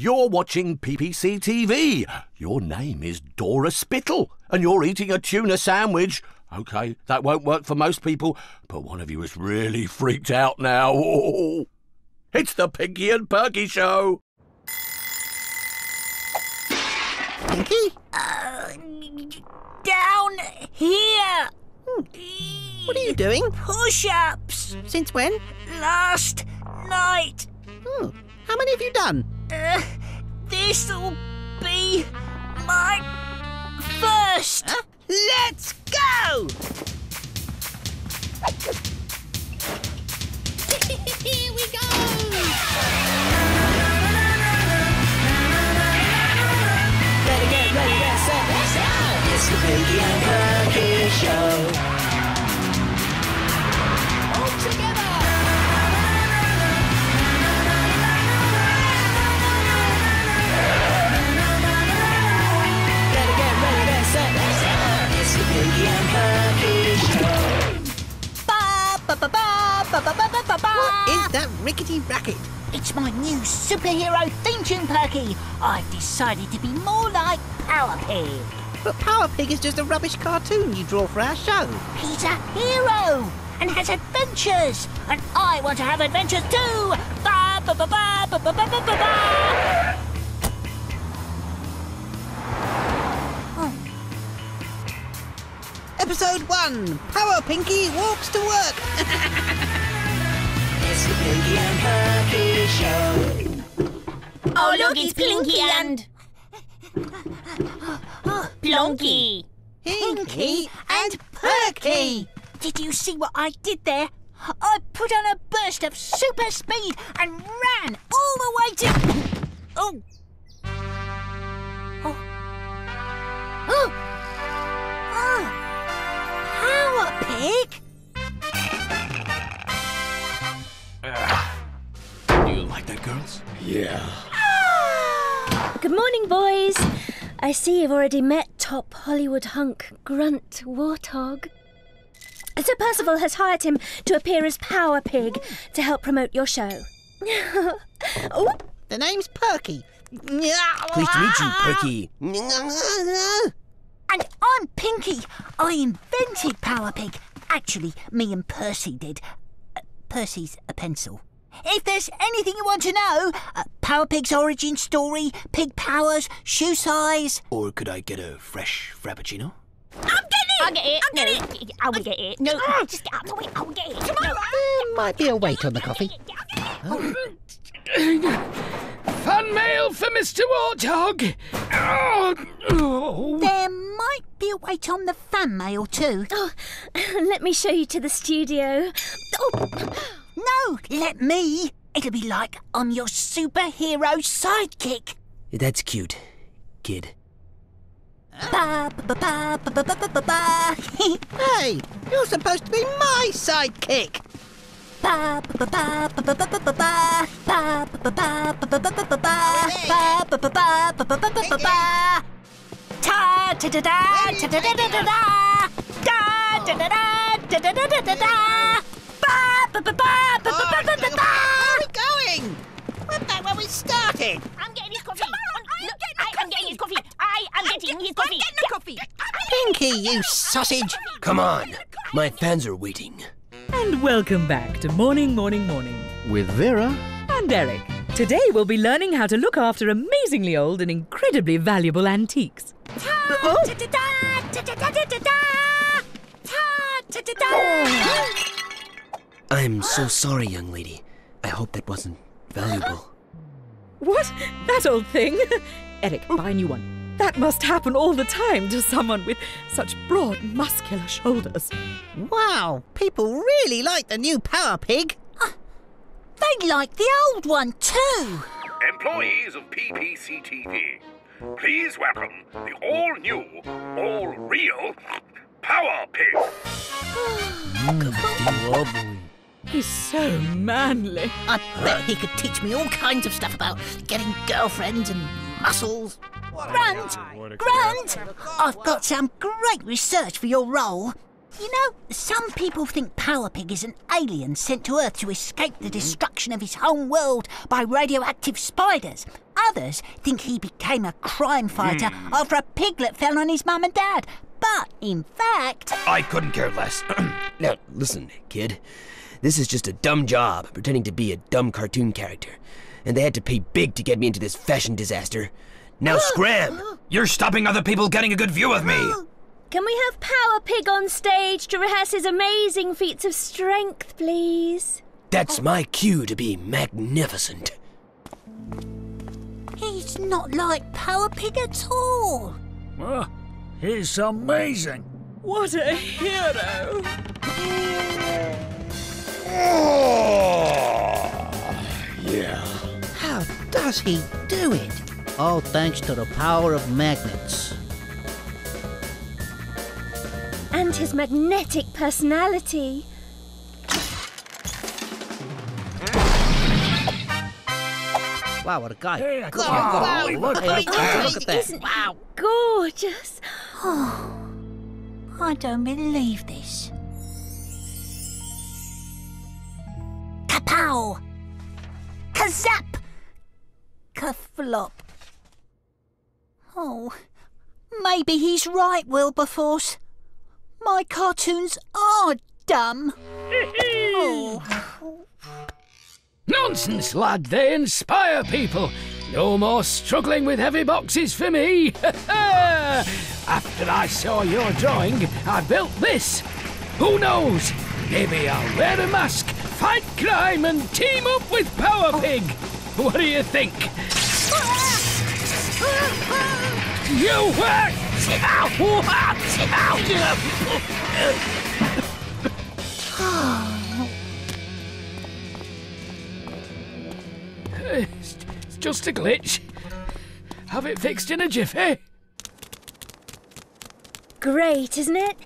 You're watching PPC TV. Your name is Dora Spittle, and you're eating a tuna sandwich. OK, that won't work for most people, but one of you is really freaked out now. Oh, It's the Pinky and Perky Show. Pinky? Uh, down here. What are you doing? Push-ups. Since when? Last night. Oh, how many have you done? Uh, this'll be my first. Huh? Let's go! Rickety racket? It's my new superhero theme tune, Perky. I've decided to be more like Power Pig. But Power Pig is just a rubbish cartoon you draw for our show. He's a hero and has adventures, and I want to have adventures too. Ba ba ba ba ba ba ba ba ba. ba. Episode 1 Power Pinky walks to work. It's the Pinky and Perky Show. Oh, look, it's Pinky and... Plonky! Pinky and Perky. Did you see what I did there? I put on a burst of super speed and ran all the way to. Oh. Oh. Oh. Oh. Power Pig? Girls? Yeah. Good morning, boys. I see you've already met top Hollywood hunk Grunt Warthog. Sir Percival has hired him to appear as Power Pig to help promote your show. oh, The name's Perky. Pleased to meet you, Perky. And I'm Pinky. I invented Power Pig. Actually, me and Percy did. Uh, Percy's a pencil. If there's anything you want to know, uh, Power Pig's origin story, pig powers, shoe size. Or could I get a fresh frappuccino? I'll get it! I'll get it! I will get it. No, just get out of the way. I will get it. Come on! There might be a wait on the coffee. Fan mail for Mr. Warthog. Oh, oh. There might be a wait on the fan mail too. oh, let me show you to the studio. Oh, No, let me. It'll be like I'm your superhero sidekick. That's cute, kid. Ba ba ba ba ba ba ba ba ba. Hey, you're supposed to be my sidekick. Ba ba ba ba ba ba ba ba ba. Ba ba ba ba ba ba ba ba ba ba. Ba ba ba ba ba ba ba ba ba ba. Ta ta ta ta ta ta ta ta ta ta. Da da da da da da da da da da. Ba ba ba ba ba ba coffee. I'm getting his coffee. I'm getting his coffee. I am getting his coffee. coffee. Pinky, you sausage. Come on. My fans are waiting. And welcome back to Morning, Morning, Morning. With Vera. And Eric. Today we'll be learning how to look after amazingly old and incredibly valuable antiques. Oh. I'm so sorry, young lady. I hope that wasn't valuable. What? That old thing? Eric, buy a new one. That must happen all the time to someone with such broad, muscular shoulders. Wow, people really like the new Power Pig. Ah, they like the old one too. Employees of PPC TV, please welcome the all new, all real Power Pig. Ah, He's so manly. I bet he could teach me all kinds of stuff about getting girlfriends and muscles. Grunt, Grunt, I've got some great research for your role. You know, some people think Power Pig is an alien sent to Earth to escape the hmm. destruction of his home world by radioactive spiders. others think he became a crime fighter hmm. after a piglet fell on his mum and dad. But in fact, I couldn't care less. now, listen, kid. This is just a dumb job, pretending to be a dumb cartoon character. And they had to pay big to get me into this fashion disaster. Now scram! You're stopping other people getting a good view of me! Can we have Power Pig on stage to rehearse his amazing feats of strength, please? That's my cue to be magnificent. he's not like Power Pig at all. Oh, he's amazing. What a hero! Oh, yeah. How does he do it? All thanks to the power of magnets. And his magnetic personality. Wow, what a guy. Hey, Good wow, God. look Hey, at look, that. look at that. Isn't he gorgeous? Oh, I don't believe this. Kapow! Kazap! Kaflop. Oh, maybe he's right, Wilberforce. My cartoons are dumb. oh. Nonsense, lad. They inspire people. No more struggling with heavy boxes for me. After I saw your drawing, I built this. Who knows? Maybe I'll wear a mask, fight crime, and team up with Power Pig. What do you think? You what? It's just a glitch. Have it fixed in a jiffy. Great, isn't it?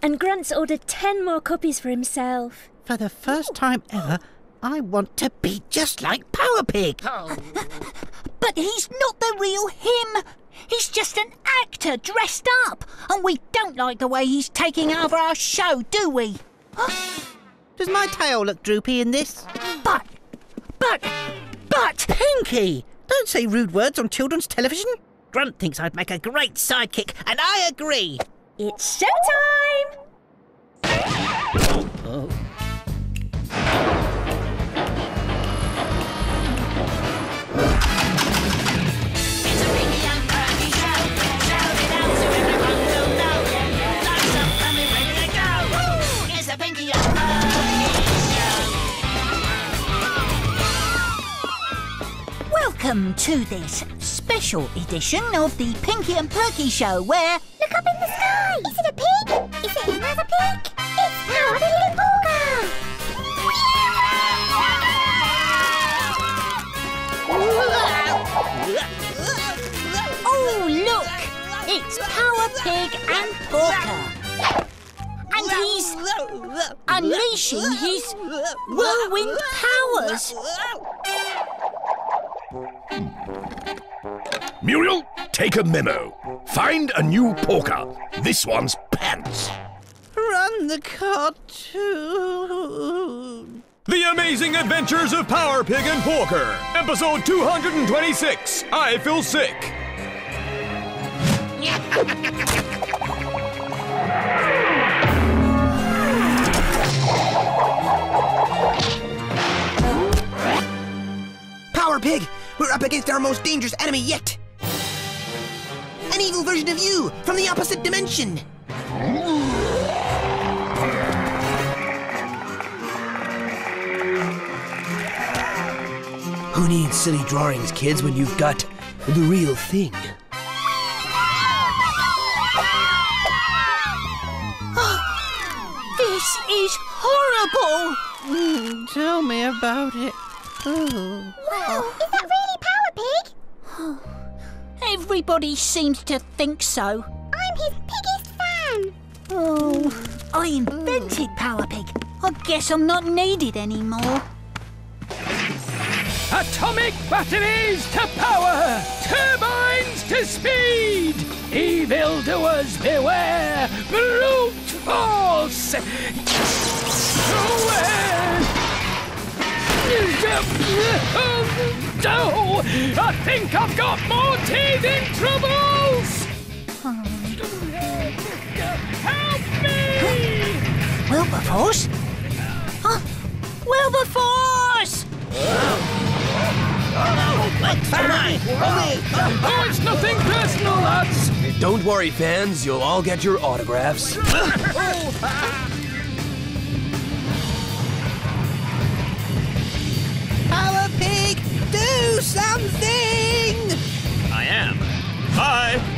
And Grunt's ordered ten more copies for himself. For the first time ever, I want to be just like Power Pig. Oh. But he's not the real him. He's just an actor dressed up. And we don't like the way he's taking over our show, do we? Does my tail look droopy in this? But, but, but, Pinky! Don't say rude words on children's television. Grunt thinks I'd make a great sidekick, and I agree. It's showtime! Oh. oh. Welcome to this special edition of the Pinky and Perky Show where. Look up in the sky! Is it a pig? Is it another pig? It's Power Pig and Polka! Oh, look! It's Power Pig and Porker. And he's unleashing his whirlwind powers. Muriel, take a memo. Find a new porker. This one's pants. Run the cartoon. The Amazing Adventures of Power Pig and Porker, episode 226. I feel sick. Power Pig! We're up against our most dangerous enemy yet! An evil version of you from the opposite dimension! Who needs silly drawings, kids, when you've got the real thing? This is horrible. Mm, tell me about it. Oh. Wow, is that really Power Pig? Everybody seems to think so. I'm his biggest fan! Oh, I invented Power Pig. I guess I'm not needed anymore. Atomic batteries to power! Turbines to speed! Evil doers beware! Brute force! Away! Oh, I think I've got more teething troubles! Help me! Wilberforce? Huh? Wilberforce! Oh, it's nothing personal, lads! Don't worry, fans. You'll all get your autographs. Bye.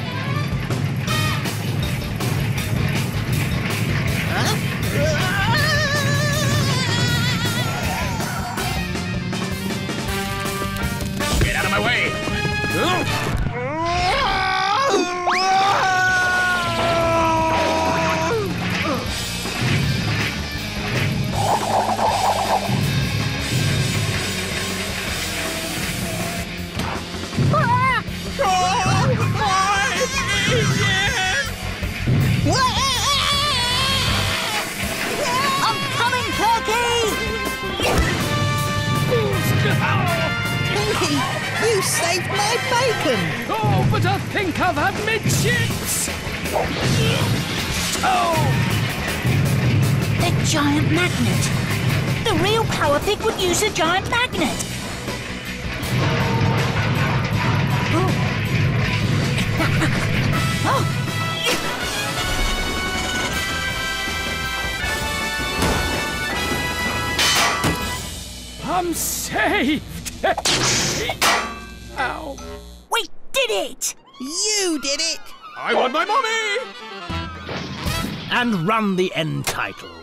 Pinky, you saved my bacon! Oh, but I think I've had my chips! Oh! The giant magnet. The real Power Pig would use a giant magnet. Oh. Oh. I'm saved! Ow. We did it! You did it! I want my mommy! And run the end titles.